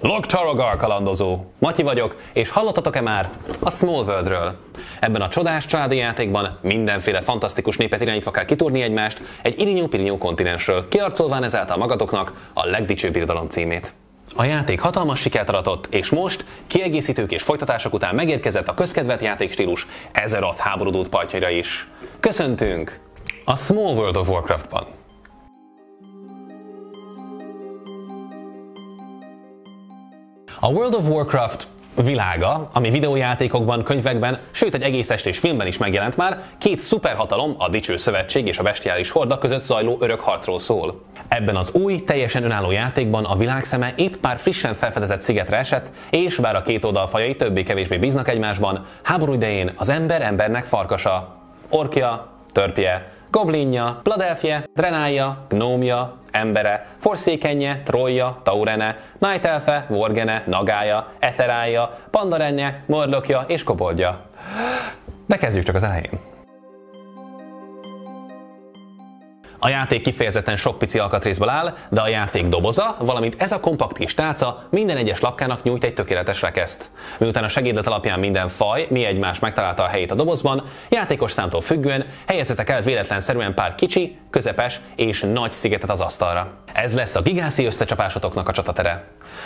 Lok Tarogar kalandozó. Matyi vagyok, és hallottatok-e már a Small Worldről? Ebben a csodás családi játékban mindenféle fantasztikus népet irányítva kell kitúrni egymást egy irinyó-pirinyó kontinensről, kiarcolván ezáltal magatoknak a legdicsőbb irodalom címét. A játék hatalmas sikert aratott, és most kiegészítők és folytatások után megérkezett a közkedvelt játékstílus Ezeroth háborúdult partjaira is. Köszöntünk a Small World of Warcraftban! A World of Warcraft világa, ami videójátékokban, könyvekben, sőt egy egész estés filmben is megjelent már, két szuperhatalom, a Dicső Szövetség és a Bestiális Horda között zajló örök harcról szól. Ebben az új, teljesen önálló játékban a világszeme épp pár frissen felfedezett szigetre esett, és bár a két oldalfajai többé-kevésbé bíznak egymásban, háború idején az ember embernek farkasa. Orkia, törpje, goblinja, pladelfje, drenája, gnómja, embere, forszékenje, trolja, taurene, night elfe, vorgene, nagája, etherája, pandarenje, morlokja és koboldja. De kezdjük csak az elején. A játék kifejezetten sok pici alkatrészből áll, de a játék doboza, valamint ez a kompakt kis tálca minden egyes lapkának nyújt egy tökéletes rekeszt. Miután a segédlet alapján minden faj, mi egymás megtalálta a helyét a dobozban, játékos számtól függően helyezetek el véletlenszerűen pár kicsi, közepes és nagy szigetet az asztalra. Ez lesz a gigászi összecsapásotoknak a csatatere.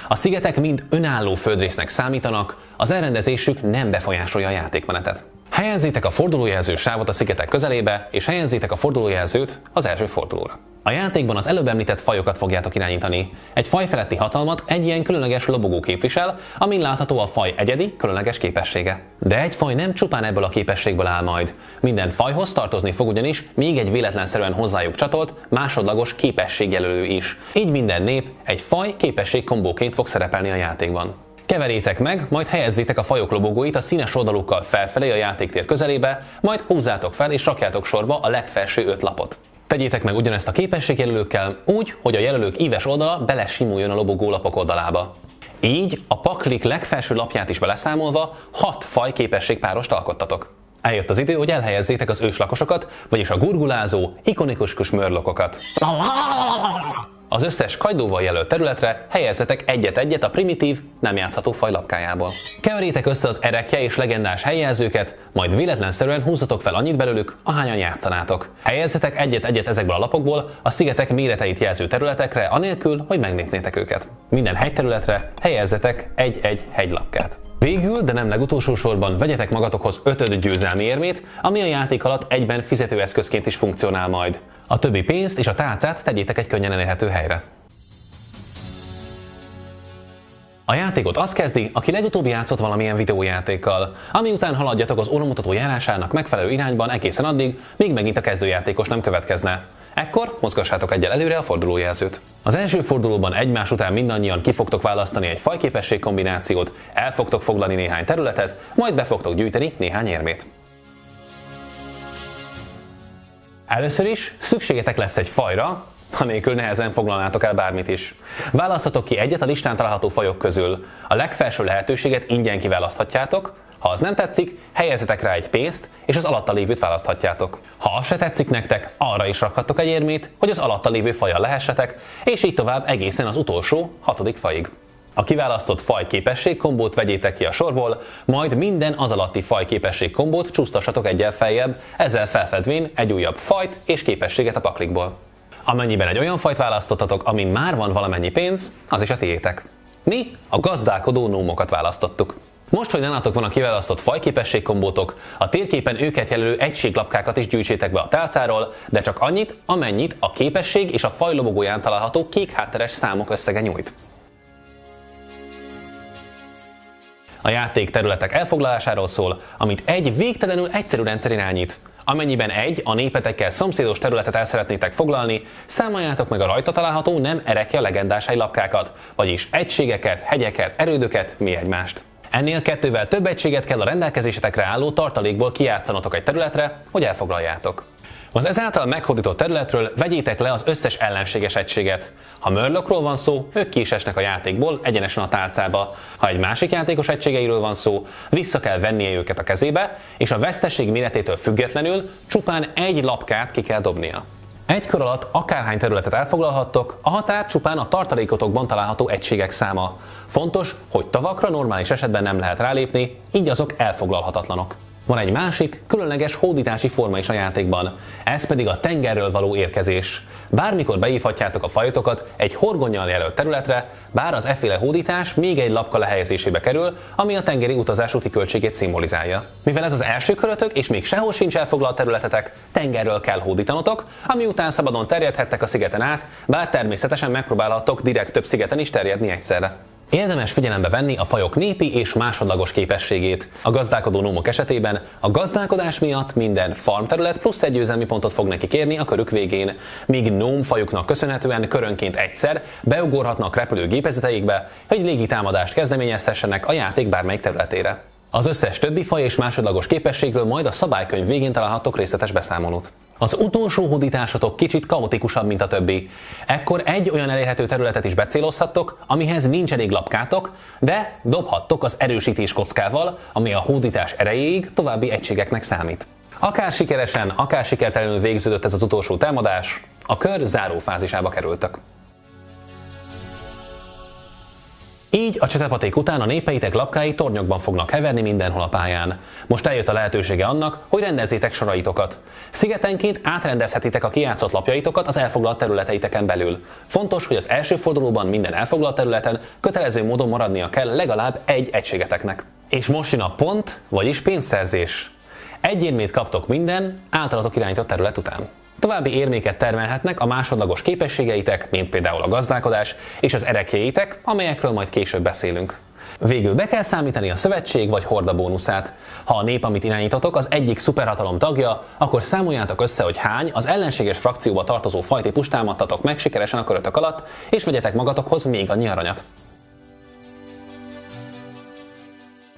A szigetek mind önálló földrésznek számítanak, az elrendezésük nem befolyásolja a játékmenetet. Helyezzétek a fordulójelző sávot a szigetek közelébe, és helyezzétek a fordulójelzőt az első fordulóra. A játékban az előbb említett fajokat fogjátok irányítani. Egy faj feletti hatalmat egy ilyen különleges lobogó képvisel, amin látható a faj egyedi, különleges képessége. De egy faj nem csupán ebből a képességből áll majd. Minden fajhoz tartozni fog ugyanis még egy véletlenszerűen hozzájuk csatolt, másodlagos képességjelölő is. Így minden nép egy faj képesség kombóként fog szerepelni a játékban. Keverétek meg, majd helyezzétek a fajok lobogóit a színes oldalukkal felfelé a játéktér közelébe, majd húzzátok fel és rakjátok sorba a legfelső öt lapot. Tegyétek meg ugyanezt a képességjelölőkkel úgy, hogy a jelölők íves oldala belesimuljon a lobogó lapok oldalába. Így a paklik legfelső lapját is beleszámolva 6 faj képességpárost alkottatok. Eljött az idő, hogy elhelyezzétek az őslakosokat, vagyis a gurgulázó, ikonikus mörlokokat. Az összes kagylóval jelölt területre helyezzetek egyet-egyet a primitív, nem játszható faj lapkájából. Keverétek össze az erekje és legendás helyjelzőket, majd véletlenszerűen húzatok fel annyit belőlük, ahányan játszanátok. Helyezzetek egyet-egyet ezekből a lapokból a szigetek méreteit jelző területekre, anélkül, hogy megnéznétek őket. Minden hegyterületre helyezzetek egy-egy hegylapkát. Végül, de nem legutolsó sorban vegyetek magatokhoz ötöd győzelmi érmét, ami a játék alatt egyben fizetőeszközként is funkcionál majd. A többi pénzt és a tálcát tegyétek egy könnyen elérhető helyre. A játékot az kezdi, aki legutóbb játszott valamilyen videójátékkal, ami után haladjatok az óramutató járásának megfelelő irányban egészen addig, míg megint a kezdőjátékos nem következne. Ekkor mozgassátok egyel előre a fordulójelzőt. Az első fordulóban egymás után mindannyian ki fogtok választani egy fajképesség kombinációt, el fogtok foglalni néhány területet, majd be fogtok gyűjteni néhány érmét. Először is szükségetek lesz egy fajra, anélkül nehezen foglalnátok el bármit is. Választhatok ki egyet a listán található fajok közül. A legfelső lehetőséget ingyen kiválaszthatjátok, ha az nem tetszik, helyezzetek rá egy pénzt, és az alatta lévőt választhatjátok. Ha az se tetszik nektek, arra is rakhattok egy érmét, hogy az alatta lévő fajjal lehessetek, és így tovább egészen az utolsó, hatodik fajig. A kiválasztott faj képesség kombót vegyétek ki a sorból, majd minden az alatti faj képesség kombót csúsztassatok egyel feljebb, ezzel felfedvén egy újabb fajt és képességet a paklikból. Amennyiben egy olyan fajt választottatok, amin már van valamennyi pénz, az is a tiétek. Mi a gazdálkodó nómokat választottuk. Most, hogy nálatok van a kiválasztott fajképesség kombótok, a térképen őket jelölő egységlapkákat is gyűjtsétek be a tálcáról, de csak annyit, amennyit a képesség és a faj lobogóján található kék hátteres számok összege nyújt. A játék területek elfoglalásáról szól, amit egy végtelenül egyszerű rendszer irányít. Amennyiben egy, a népetekkel szomszédos területet el szeretnétek foglalni, számoljátok meg a rajta található nem erekje legendásai lapkákat, vagyis egységeket, hegyeket, erődöket, mi egymást. Ennél kettővel több egységet kell a rendelkezésetekre álló tartalékból kijátszanotok egy területre, hogy elfoglaljátok. Az ezáltal meghódított területről vegyétek le az összes ellenséges egységet. Ha mörlökről van szó, ők ki a játékból egyenesen a tálcába. Ha egy másik játékos egységeiről van szó, vissza kell vennie őket a kezébe, és a veszteség méretétől függetlenül csupán egy lapkát ki kell dobnia. Egy kör alatt akárhány területet elfoglalhattok, a határ csupán a tartalékotokban található egységek száma. Fontos, hogy tavakra normális esetben nem lehet rálépni, így azok elfoglalhatatlanok. Van egy másik, különleges hódítási forma is a játékban, ez pedig a tengerről való érkezés. Bármikor beívhatjátok a fajotokat egy horgonnyal jelölt területre, bár az efféle hódítás még egy lapka lehelyezésébe kerül, ami a tengeri utazás úti költségét szimbolizálja. Mivel ez az első körötök, és még sehol sincs elfoglalt területetek, tengerről kell hódítanotok, ami után szabadon terjedhettek a szigeten át, bár természetesen megpróbálhattok direkt több szigeten is terjedni egyszerre. Érdemes figyelembe venni a fajok népi és másodlagos képességét. A gazdálkodó nómok esetében a gazdálkodás miatt minden farmterület plusz egy győzelmi pontot fog neki kérni a körük végén, míg nóm fajuknak köszönhetően körönként egyszer beugorhatnak repülő gépezeteikbe, hogy légitámadást kezdeményezhessenek a játék bármelyik területére. Az összes többi faj és másodlagos képességről majd a szabálykönyv végén találhatok részletes beszámolót. Az utolsó hódításatok kicsit kaotikusabb, mint a többi. Ekkor egy olyan elérhető területet is becélozhattok, amihez nincs elég lapkátok, de dobhattok az erősítés kockával, ami a hódítás erejéig további egységeknek számít. Akár sikeresen, akár sikertelenül végződött ez az utolsó támadás, a kör záró fázisába kerültek. Így a csetepaték után a népeitek lapkái tornyokban fognak heverni mindenhol a pályán. Most eljött a lehetősége annak, hogy rendezzétek soraitokat. Szigetenként átrendezhetitek a kijátszott lapjaitokat az elfoglalt területeiteken belül. Fontos, hogy az első fordulóban minden elfoglalt területen kötelező módon maradnia kell legalább egy egységeteknek. És most jön a pont, vagyis pénzszerzés. Egy érmét kaptok minden általatok irányított terület után. További érméket termelhetnek a másodlagos képességeitek, mint például a gazdálkodás, és az erekjeitek, amelyekről majd később beszélünk. Végül be kell számítani a szövetség vagy horda bónuszát. Ha a nép, amit irányítotok, az egyik szuperhatalom tagja, akkor számoljátok össze, hogy hány az ellenséges frakcióba tartozó fajtípust támadtatok meg sikeresen a körötök alatt, és vegyetek magatokhoz még annyi aranyat.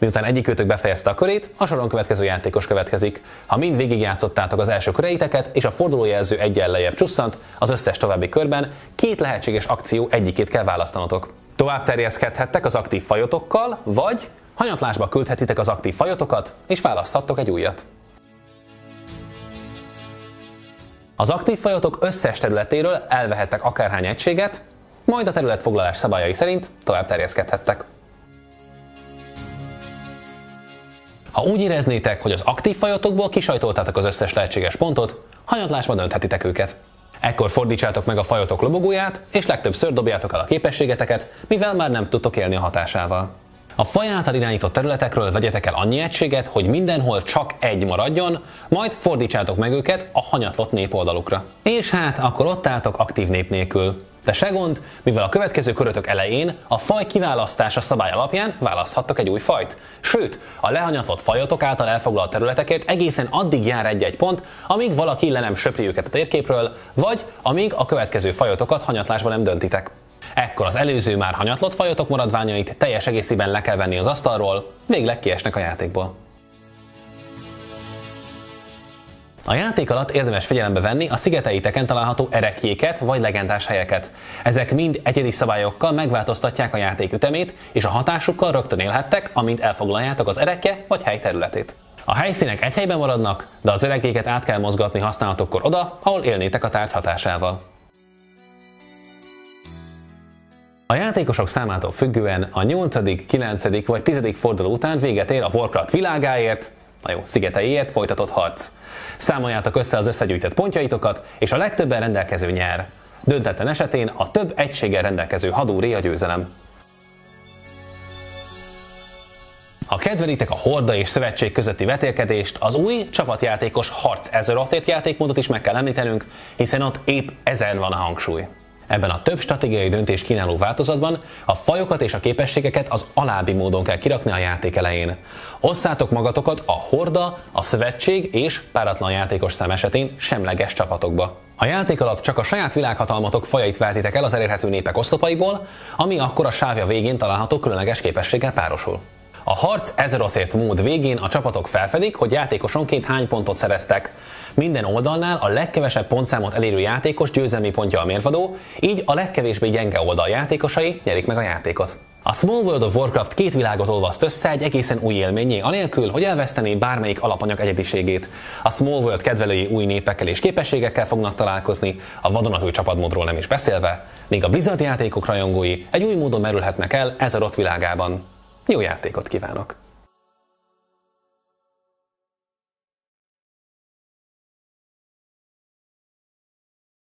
Miután egyikőtök befejezte a körét, a soron következő játékos következik. Ha mind végigjátszottátok az első köreiteket, és a fordulójelző egyen lejjebb csusszant, az összes további körben két lehetséges akció egyikét kell választanotok. Tovább terjeszkedhettek az aktív fajotokkal, vagy hanyatlásba küldhetitek az aktív fajotokat, és választhattok egy újat. Az aktív fajotok összes területéről elvehettek akárhány egységet, majd a területfoglalás szabályai szerint tovább terjeszkedhettek. Ha úgy éreznétek, hogy az aktív fajotokból kisajtoltátok az összes lehetséges pontot, hanyatlásba dönthetitek őket. Ekkor fordítsátok meg a fajotok lobogóját, és legtöbbször dobjátok el a képességeteket, mivel már nem tudtok élni a hatásával. A faj által irányított területekről vegyetek el annyi egységet, hogy mindenhol csak egy maradjon, majd fordítsátok meg őket a hanyatlott népoldalukra. És hát akkor ott álltok aktív nép nélkül. De se gond, mivel a következő körötök elején a faj kiválasztása szabály alapján választhattok egy új fajt. Sőt, a lehanyatlott fajotok által elfoglalt területekért egészen addig jár egy-egy pont, amíg valaki le nem söpri őket a térképről, vagy amíg a következő fajotokat hanyatlásban nem döntitek. Ekkor az előző már hanyatlott fajotok maradványait teljes egészében le kell venni az asztalról, végleg kiesnek a játékból. A játék alatt érdemes figyelembe venni a szigeteiteken található erekjéket vagy legendás helyeket. Ezek mind egyedi szabályokkal megváltoztatják a játék ütemét, és a hatásukkal rögtön élhettek, amint elfoglaljátok az erekje vagy hely területét. A helyszínek egy helyben maradnak, de az erekjéket át kell mozgatni használatokkor oda, ahol élnétek a tárgy hatásával. A játékosok számától függően a 8., 9. vagy 10. forduló után véget ér a Warcraft világáért, na jó, szigeteiért folytatott harc. Számoljátok össze az összegyűjtött pontjaitokat, és a legtöbben rendelkező nyer. Döntetlen esetén a több egységgel rendelkező hadúré a győzelem. Ha kedvelitek a Horda és Szövetség közötti vetélkedést, az új csapatjátékos Harc Ezerothért játékmódot is meg kell említenünk, hiszen ott épp ezen van a hangsúly. Ebben a több stratégiai döntés kínáló változatban a fajokat és a képességeket az alábbi módon kell kirakni a játék elején. Osszátok magatokat a horda, a szövetség és páratlan játékos szám esetén semleges csapatokba. A játék alatt csak a saját világhatalmatok fajait váltitek el az elérhető népek oszlopaiból, ami akkor a sávja végén található különleges képességgel párosul. A harc Ezerothért mód végén a csapatok felfedik, hogy játékosonként hány pontot szereztek. Minden oldalnál a legkevesebb pontszámot elérő játékos győzelmi pontja a mérvadó, így a legkevésbé gyenge oldal játékosai nyerik meg a játékot. A Small World of Warcraft két világot olvaszt össze egy egészen új élményé, anélkül, hogy elvesztené bármelyik alapanyag egyediségét. A Small World kedvelői új népekkel és képességekkel fognak találkozni, a vadonatúj csapatmódról nem is beszélve, míg a Blizzard játékok rajongói egy új módon merülhetnek el ez a rott világában. Jó játékot kívánok!